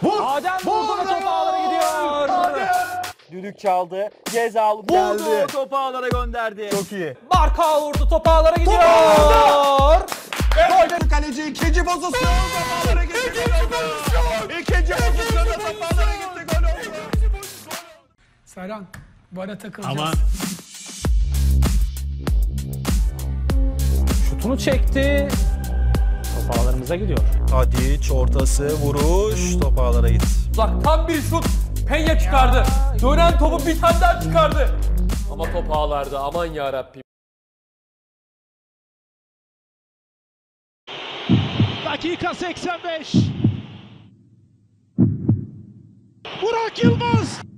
Adem vurdu ve top ağlara gidiyor. Düdük çaldı. Gezal vurdu. Geldi. Topu ağlara gönderdi. Çok iyi. Marka vurdu top ağlara gidiyor. Gol kaleci ikinci pozisyon. Topağlara gitti gol oldu. İkinci pozisyonda topağlara gitti gol oldu. Serhan bu arada takılacağız. Ama Şutunu çekti. Ağlarımıza gidiyor. Tadiç ortası vuruş top ağlara gitti. Uzaktan bir şut. Penye çıkardı. Dönen topu bir tane daha çıkardı. Ama top ağlardı. Aman ya Rabbim. dakika 85. Burak Yılmaz.